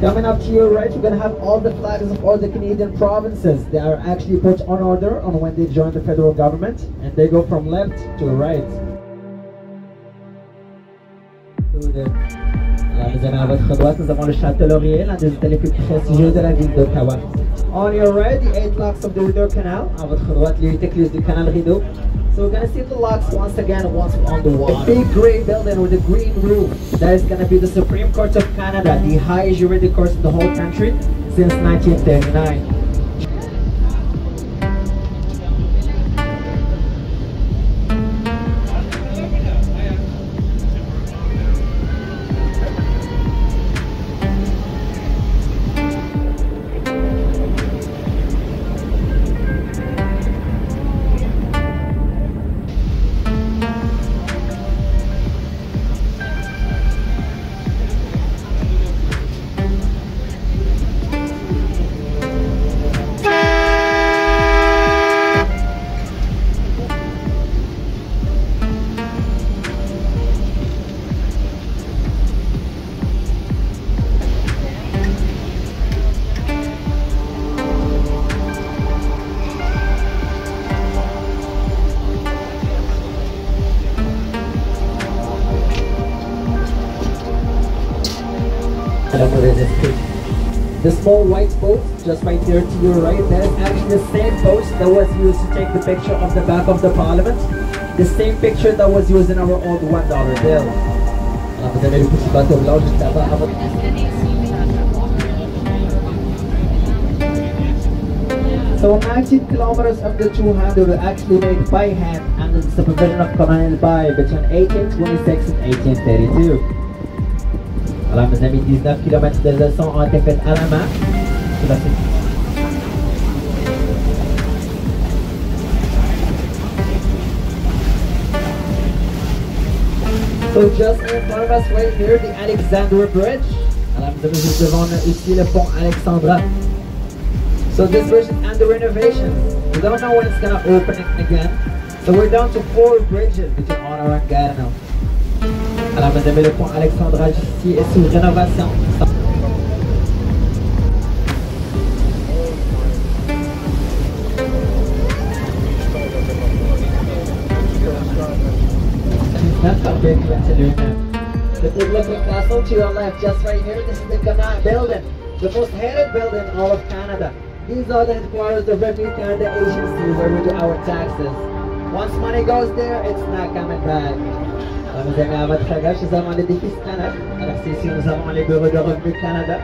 Coming up to your right, you're gonna have all the flags of all the Canadian provinces. They are actually put on order on when they join the federal government, and they go from left to right. On your right, the eight locks of the Rideau Canal. So we're gonna see the locks once again once on the water. A big grey building with a green roof. That is gonna be the Supreme Court of Canada, the highest juridic court in the whole country since 1939. The small white boat just right there to your right, that is actually the same boat that was used to take the picture of the back of the parliament. The same picture that was used in our old one dollar bill. So 19 kilometers of the 200 were actually made by hand under the supervision of Colonel By between 1826 and 1832. Alors mes amis, 19 km de à la main. So just in front of us right here, the Alexandra Bridge. Alors mes amis, nous devons ici le pont Alexandra. So this bridge is under renovation. We don't know when it's gonna open again. So we're down to four bridges between Honor and Gatineau. Alors, vous avez le pont Alexandra ici est sous rénovation. Castle to your left, just right here, this is the Canada building, the most hated building in all of Canada. These are the headquarters of Revenue Canada agency where we do our taxes. Once money goes there, it's not coming back. Amis, à votre gauche, nous avons l'édifice Canada. Alors, c'est ici, nous avons les bureaux de Revenu Canada.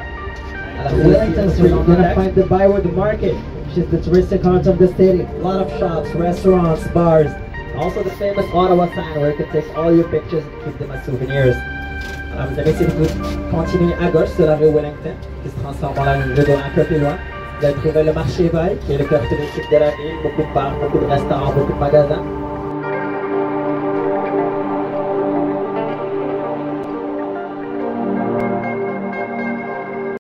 Alors, c'est ici, you're gonna find the Byward Market, which is the touristic heart of the city. A lot of shops, restaurants, bars. Also the famous Ottawa sign where you can take all your pictures and keep them as souvenirs. Um, Alors, vous avez, si vous continuez à gauche sur la rue Wellington, qui se transforme en la rue de un peu plus loin, vous allez trouver le marché By, qui est le cœur touristique de la ville, beaucoup de bars, beaucoup de restaurants, beaucoup de magasins.